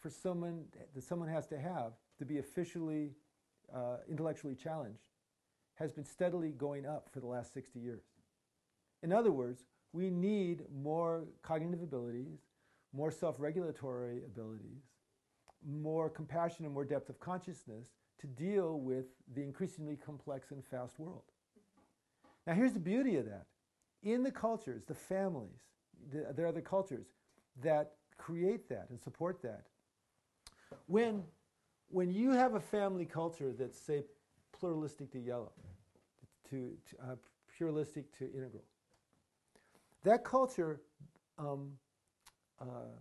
for someone that someone has to have to be officially uh, intellectually challenged has been steadily going up for the last 60 years. In other words, we need more cognitive abilities, more self regulatory abilities, more compassion and more depth of consciousness to deal with the increasingly complex and fast world. Now, here's the beauty of that. In the cultures, the families, the, there are the cultures that create that and support that. When, when you have a family culture that's, say, pluralistic to yellow, to, to uh, pluralistic to integral, that culture um, uh,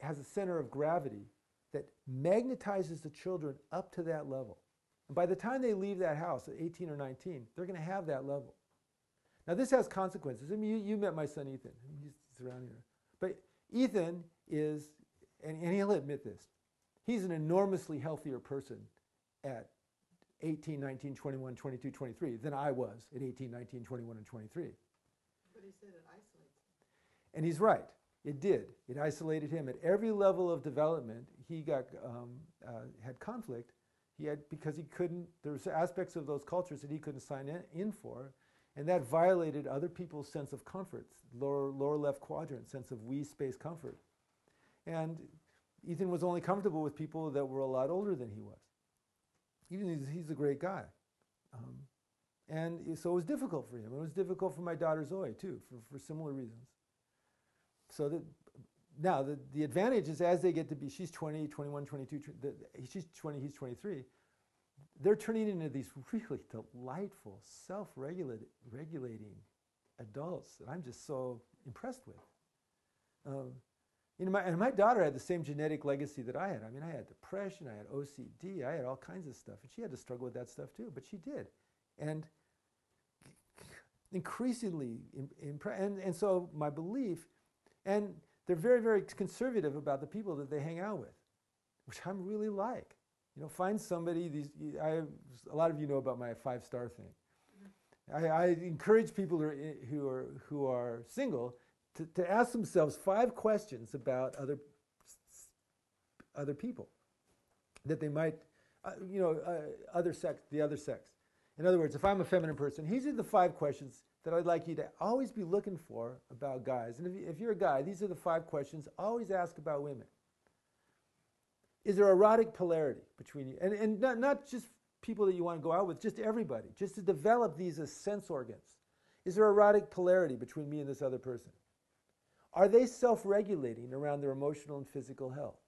has a center of gravity that magnetizes the children up to that level. And by the time they leave that house at 18 or 19, they're going to have that level. Now, this has consequences. I mean, you, you met my son Ethan. He's around here. But Ethan is, and, and he'll admit this, he's an enormously healthier person at 18, 19, 21, 22, 23 than I was at 18, 19, 21, and 23. But he said it isolates him. And he's right. It did. It isolated him at every level of development. He got um, uh, had conflict. He had because he couldn't. There was aspects of those cultures that he couldn't sign in, in for, and that violated other people's sense of comfort, lower lower left quadrant sense of we space comfort. And Ethan was only comfortable with people that were a lot older than he was. Even he's, a great guy. Um, and so it was difficult for him. It was difficult for my daughter Zoe too, for, for similar reasons. So that now the, the advantage is as they get to be, she's 20, 21, 22, the, she's 20, he's 23, they're turning into these really delightful, self-regulating adults that I'm just so impressed with. Um, you know, my, and my daughter had the same genetic legacy that I had. I mean, I had depression, I had OCD, I had all kinds of stuff, and she had to struggle with that stuff too. But she did, and increasingly, impre- and and so my belief and they're very, very conservative about the people that they hang out with, which I'm really like. You know, find somebody, these, I, a lot of you know about my five star thing. Mm-hmm. I, I, encourage people who are, who are, who are single to, to ask themselves five questions about other, other people that they might, uh, you know, uh, other sex, the other sex. In other words, if I'm a feminine person, these are the five questions that I'd like you to always be looking for about guys. And if, if you're a guy, these are the five questions always ask about women. Is there erotic polarity between you? And, and not, not just people that you want to go out with, just everybody, just to develop these as sense organs. Is there erotic polarity between me and this other person? Are they self regulating around their emotional and physical health?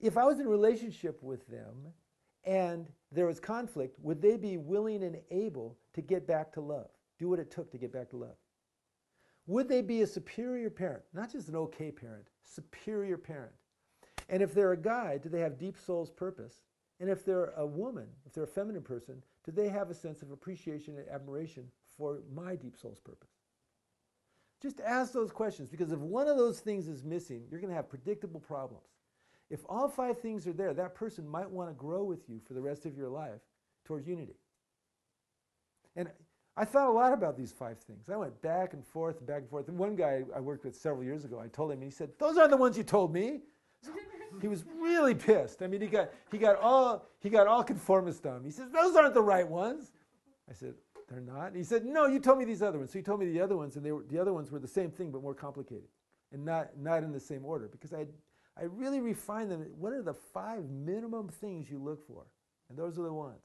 If I was in a relationship with them and there was conflict, would they be willing and able to get back to love? do what it took to get back to love? Would they be a superior parent? Not just an okay parent, superior parent. And if they're a guy, do they have deep soul's purpose? And if they're a woman, if they're a feminine person, do they have a sense of appreciation and admiration for my deep soul's purpose? Just ask those questions because if one of those things is missing, you're going to have predictable problems. If all five things are there, that person might want to grow with you for the rest of your life towards unity. And I thought a lot about these five things. I went back and forth and back and forth. And one guy I worked with several years ago, I told him, and he said, Those are the ones you told me. So he was really pissed. I mean, he got, he got all he got all conformist on him. He says, Those aren't the right ones. I said, They're not. And he said, No, you told me these other ones. So he told me the other ones, and they were, the other ones were the same thing but more complicated and not, not in the same order because I, I really refined them. What are the five minimum things you look for? And those are the ones.